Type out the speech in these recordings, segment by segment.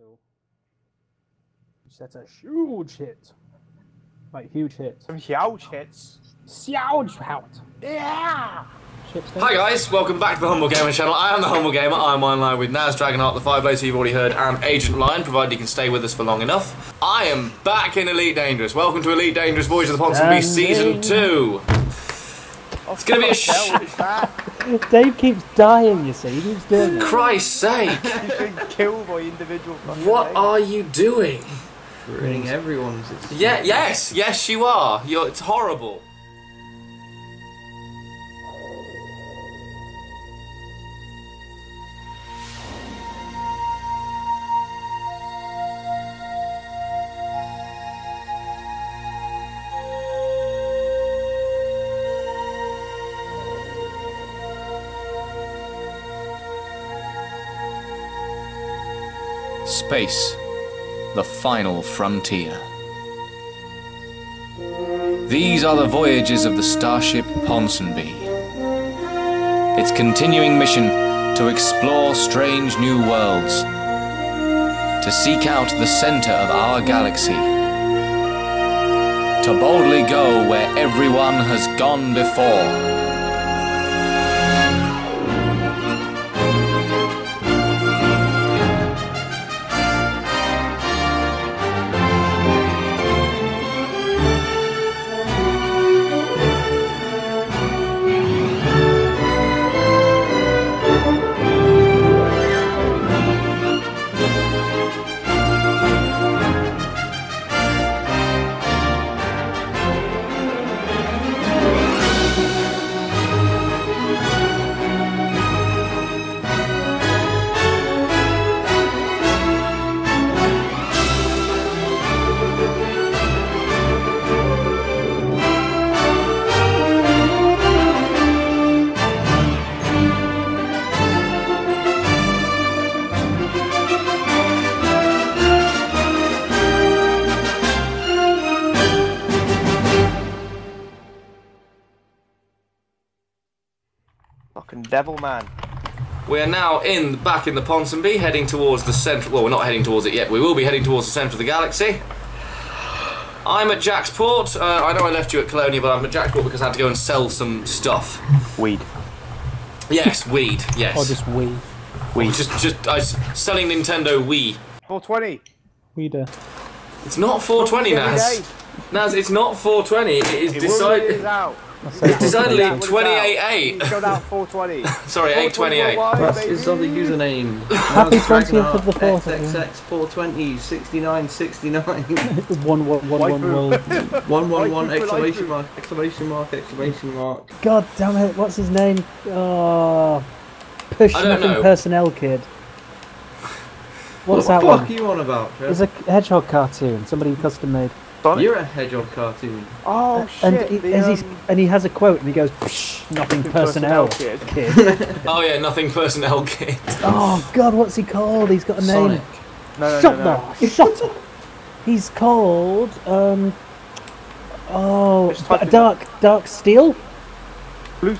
two. That's a huge hit. Like huge hit. Some huge hits. Huge hit. Yeah. Hi guys, welcome back to the Humble Gamer channel. I am the Humble Gamer. I'm online with Naz, Dragonheart, the Fire Blades who you've already heard, and Agent Lion, provided you can stay with us for long enough. I am back in Elite Dangerous. Welcome to Elite Dangerous Voyage of the Ponsonby Dang. Season 2. It's gonna be a sh- Dave keeps dying, you see. He keeps doing it. Christ's sake, You've been killed by individual fucking what names. are you doing? ruining everyone's. It's Yeah, yes, yes you are. You're, it's horrible. Space, the final frontier. These are the voyages of the starship Ponsonby. Its continuing mission to explore strange new worlds, to seek out the center of our galaxy, to boldly go where everyone has gone before. Fucking devil man. We are now in back in the Ponsonby, heading towards the centre. Well, we're not heading towards it yet. We will be heading towards the centre of the galaxy. I'm at Jaques Port. Uh, I know I left you at Colonia, but I'm at Jaques Port because I had to go and sell some stuff. Weed. Yes, weed. Yes. Or just we. Weed. just, just I was selling Nintendo Wii. 420. Weeder. It's not 420, Every Naz. Naz, it's not 420. It is It it is decided. Out. It's decidedly That was out. 28.8. It's gone out 420. Sorry, 828. That's baby. his other username. Happy Naz 20th of the fourth, XXX 420 69 69 One, one, one, one 111 exclamation mark exclamation mark exclamation mark. God damn it! What's his name? Oh, push nothing personnel kid. What's what that the fuck one? are you on about, Trev? It's a hedgehog cartoon. Somebody custom made. Sonic? You're a hedgehog cartoon. Oh shit. And he, the, as he's, um, and he has a quote, and he goes, Psh, "Nothing personnel, personnel kid." Oh yeah, nothing personnel kit. oh God, what's he called? He's got a name. Sonic. no, no, Shut no, no. up! Shut up! He's called um. Oh, Just type but dark, dark steel, Blue,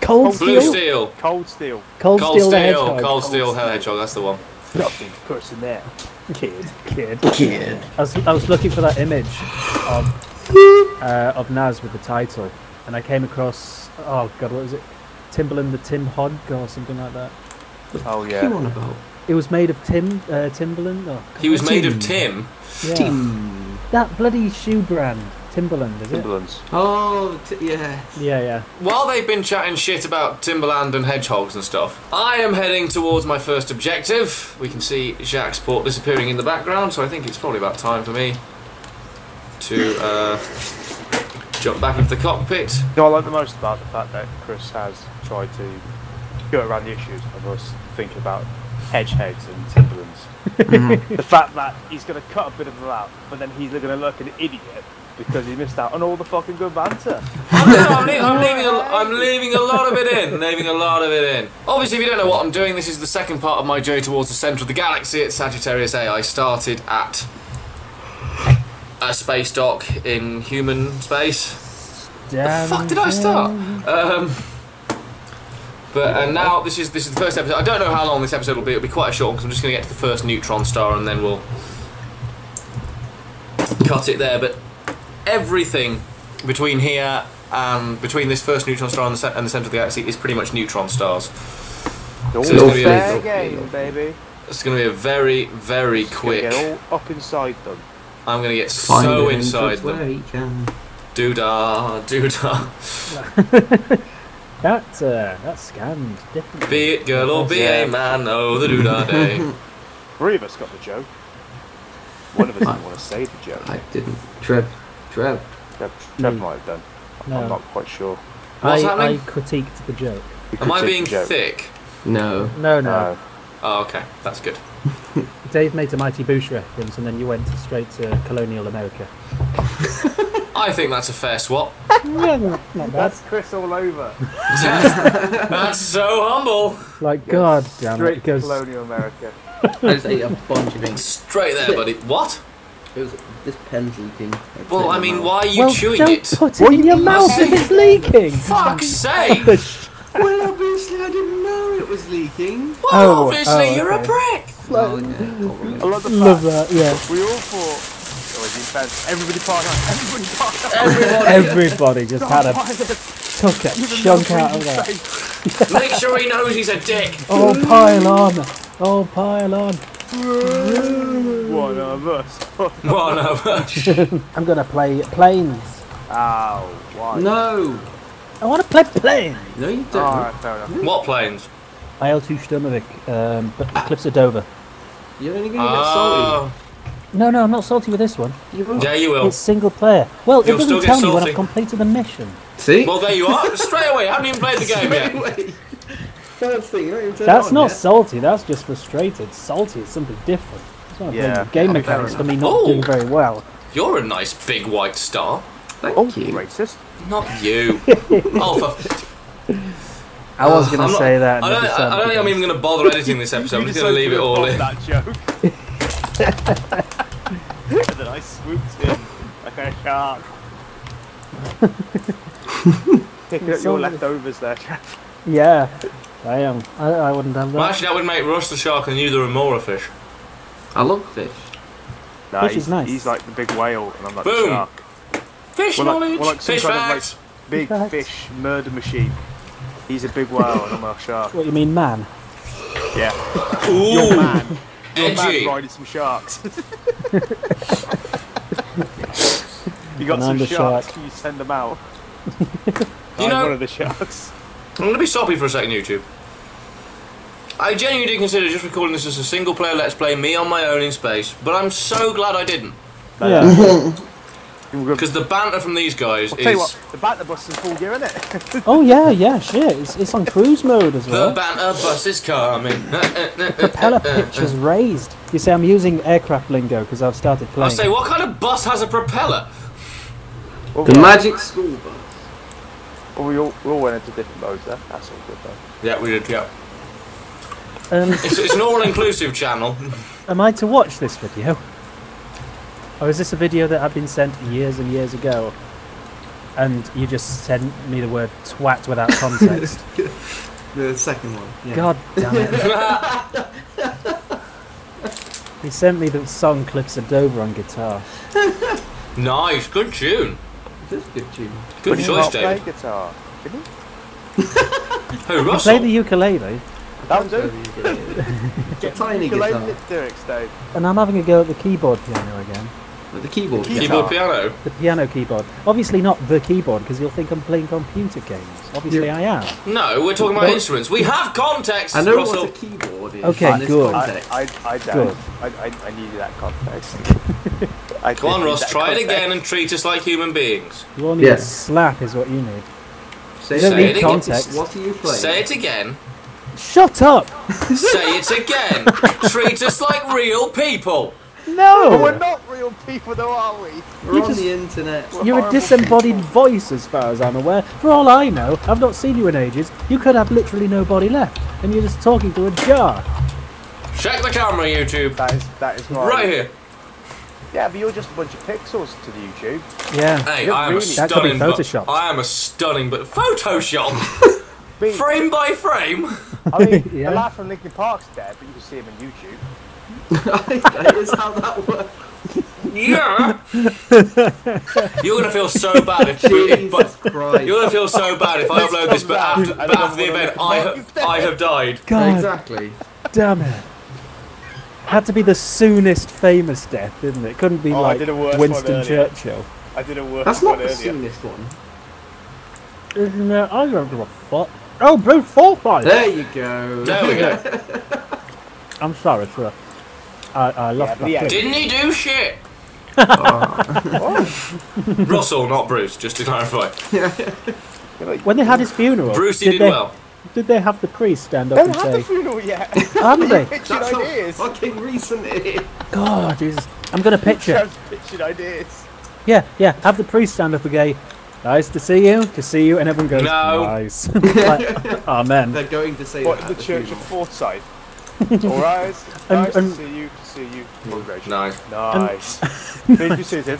cold Blue steel, Steel. cold steel. cold, Cold steel, the Steel. hedgehog. Cold Steel Hedgehog, that's the one. Nothing personnel. Kid. kid. Kid. I was, I was looking for that image of uh, of Naz with the title, and I came across oh god, what was it? Timberland the Tim Hog or something like that. Oh What are you yeah. on about? It was made of Tim uh, Timberland. Oh, He was made of Tim. yeah. Team. That bloody shoe brand, Timberland, is it? Timberlands. Oh, t- yeah. Yeah, yeah. While they've been chatting shit about Timberland and hedgehogs and stuff, I am heading towards my first objective. We can see Jaques Port disappearing in the background, so I think it's probably about time for me to uh, jump back into the cockpit. You know what I like the most about the fact that Chris has tried to go around the issues of us thinking about hedgehogs and Timberlands. the fact that he's going to cut a bit of them out, but then he's going to look an idiot because he missed out on all the fucking good banter. I'm, I'm, le- I'm leaving. A, I'm leaving a lot of it in. Leaving a lot of it in. Obviously, if you don't know what I'm doing, this is the second part of my journey towards the centre of the galaxy at Sagittarius A. I started at a space dock in human space. Damn the fuck did I start? Um, But and now this is this is the first episode. I don't know how long this episode will be. It'll be quite a short because I'm just going to get to the first neutron star and then we'll cut it there. But everything between here and between this first neutron star and the, and the center of the galaxy is pretty much neutron stars. All So it's gonna be a- fair game, baby. It's going to be a very very Gonna quick. Get all up inside them. I'm going to get Find so inside entrance where them. he can. Doodah, doodah. That uh, that scanned differently. Be it girl or be Yeah. a man, oh the doodah day. Three of us got the joke. One of us didn't want to say the joke. I didn't. Trev. Trev. Trev, Trev Me. might have done. No. I'm not quite sure. What's I, I happening? critiqued the joke. We Am I critiqued being joke. thick? No. No, no. No. Oh, okay, that's good. Dave made a Mighty Boosh reference, and then you went straight to colonial America. I think that's a fair swap. yeah, not bad. That's Chris all over. That's so humble. Like, God damn it. Straight It goes, colonial America. I just ate a bunch of things. Straight there, buddy. What? It was this pen's leaking. It's Well, I mean, mouth. why are you well, chewing don't it? put it in your mouth if it's leaking. Fuck's sake! Well, obviously I didn't know it was leaking. Well, Oh, obviously oh, you're a okay. prick. Well, oh, yeah, probably. I love the Love that, yeah. we all thought. Oh, is he fence? Everybody parked out. Everybody parked out. Everybody just had a Behind took a chunk out of that. Make sure he knows he's a dick. Oh, pile on. Oh, pile on. One of us. One of us. I'm going to play planes. Ow. Why? No. I want to play planes. No, you don't. Alright, fair enough. What planes? IL2 Sturmovik, um, but the Cliffs of Dover. You're only going to get salty. Oh, No, no, I'm not salty with this one. You won't. yeah, you will. It's single player. Well, You'll it still doesn't get tell me when salty. I've completed the mission. See? Well, there you are. Straight away. I haven't even played the game yet. Wait. First thing, you don't even turn That's on not yet. salty, that's just frustrated. Salty is something different. It's one of Yeah. the game oh, Okay, mechanics fair for me not enough. doing very well. You're a nice big white star. Thank Oh, you. racist. Not you. oh, for I was Ugh, going I'm to not- say that. I don't, I, I don't think I'm even going to bother editing this episode. I'm just going to leave it all opened in. up That joke. and then I swooped in like a shark. Picking up your leftovers there, Trev. Yeah, I am. I, I wouldn't have Well, that. actually, that would make Russ the shark and you the remora fish. I love fish. Nah, Fish he's, is nice. He's like the big whale, and I'm like Boom. the shark. Fish Well, like- knowledge. well, like some fish kind of, like- facts. Big Facts. fish murder machine. He's a big whale, and I'm a shark. What do you mean, man? Yeah. Ooh, Your man. Your edgy. man riding some sharks. you got And some sharks, shark. you send them out. You I'm know- one of the sharks. I'm going to be soppy for a second, YouTube. I genuinely did consider just recording this as a single player Let's Play, me on my own in space, but I'm so glad I didn't. Yeah. Because the banter from these guys I'll tell you is. what, the banter bus is full gear, isn't it? oh yeah, yeah, shit. It's, it's on cruise mode as well. The banter bus is coming. Propeller pitch is raised. You see, I'm using aircraft lingo because I've started playing. I say, what kind of bus has a propeller? Well, The we- magic school bus. well, we, all, we all went into different modes there. That's all good though. Yeah, we did, yeah. Um, It's, it's an all inclusive channel. am I to watch this video? Or is this a video that I've been sent years and years ago? And you just sent me the word twat without context. The second one. Yeah. God damn it. He sent me the song Cliffs of Dover on guitar. nice, good tune. This is a good tune. Good Can you choice, not play David. guitar? Can you? Who, You Russell? play the ukulele, That'll do. Get tiny Ukulele guitar. lyrics, Dave. and I'm having a go at the keyboard piano again. The keyboard. Keyboard. Keyboard piano. The piano keyboard. Obviously not the keyboard, because you'll think I'm playing computer games. Obviously Yeah. I am. No, we're talking about Well- instruments. We have context, I know Russell. what a keyboard is. Okay, in this good. I, context. I, I don't. Good. I, I, I needed that context. I Go did on, need Ross, that try it context. again and treat us like human beings. You only Yeah. need slap is what you need. Say, You don't Say need it again. context. What are you playing? Say it again. Shut up! Say it again. treat us like real people. No! But we're not real people, though, are we? We're You on just- the internet. You're a horrible disembodied voice as far as I'm aware. For all I know, I've not seen you in ages. You could have literally no body left, and you're just talking to a jar. Check the camera, YouTube. That is, that is right. Right here. Yeah, but you're just a bunch of pixels to the YouTube. Yeah. Hey, You're I am a really- That could be stunning. I am a stunning, but Photoshop. mean, Frame by frame. I mean Yeah. the lad from Linkin Park's dead, but you can see him on YouTube. that is how that works. Yeah. You're gonna feel so bad if, if Jesus but Christ. you're gonna feel so bad if I upload this, but after, but after the event, I have I have died. God Exactly. damn it. Had to be the soonest famous death, didn't it? Couldn't be Oh, I like did a worse Winston earlier. Churchill. I did a worse That's one not the earlier. soonest one. Isn't it? I don't give a fuck. Oh, Bruce Forsyth! There you go. There we go. I'm sorry, sir. I, I lost but my yeah. Didn't he do shit? Oh. Russell, not Bruce, just to clarify. When they had his funeral, Brucey did did they, well. Did they have the priest stand up They and haven't had the funeral yet. "Haven't they?" Pitching That's ideas. fucking recent it is. God, Jesus! I'm gonna picture. Sam's pitching ideas. Yeah, yeah. Have the priest stand up and go, "Nice to see you, to see you," and everyone goes, No. "Nice." like, Amen. They're going to say What that in the Church of funeral. Forsyth? All right. Nice and- to see you. To see you. Congratulations. Nice. Nice. Thank you, Susan.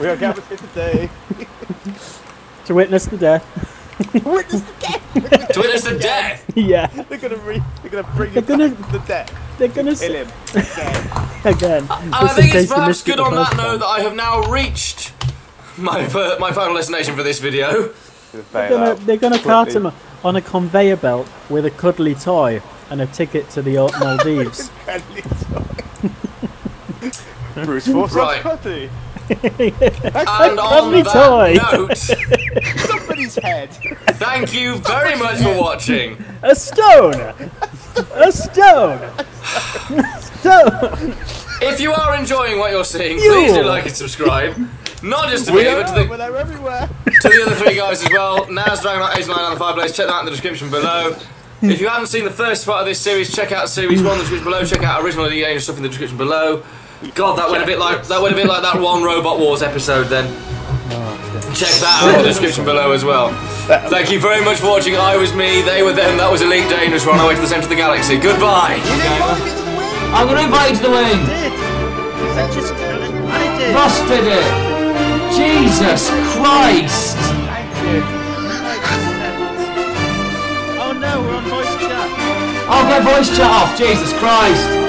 We are gathered here today. To witness the death. Witness the death. To witness the death. yeah, They're gonna re- They're gonna bring They're him gonna- back the dead. they're gonna Kill say him again. again. And I think it's they perhaps good on that note that I have now reached my my final destination for this video. They're gonna, they're gonna cart him on a conveyor belt with a cuddly toy and a ticket to the Maldives. Bruce Forsyth Right. Cuddy. And on Lovely that toy. note, Somebody's head. thank you very much for watching. a stone! A stone! stone! If you are enjoying what you're seeing, You. please do like and subscribe. Not just to We me, are, but to the but they're everywhere. to the other three guys as well. Naz, Dragonheart, 89 on the Fire Blades. Check that out in the description below. If you haven't seen the first part of this series, check out series one in the description below. Check out original Elite Dangerous stuff in the description below. God, that went a bit like that went a bit like that one Robot Wars episode. Then check that out in the description below as well. Thank you very much for watching. I was me, they were them. That was Elite Dangerous. We're on our way to the centre of the galaxy. Goodbye. I'm going to invite you to the wing. I Ross did it. Jesus Christ. Oh no, we're on voice chat. I'll get voice chat off. Jesus Christ.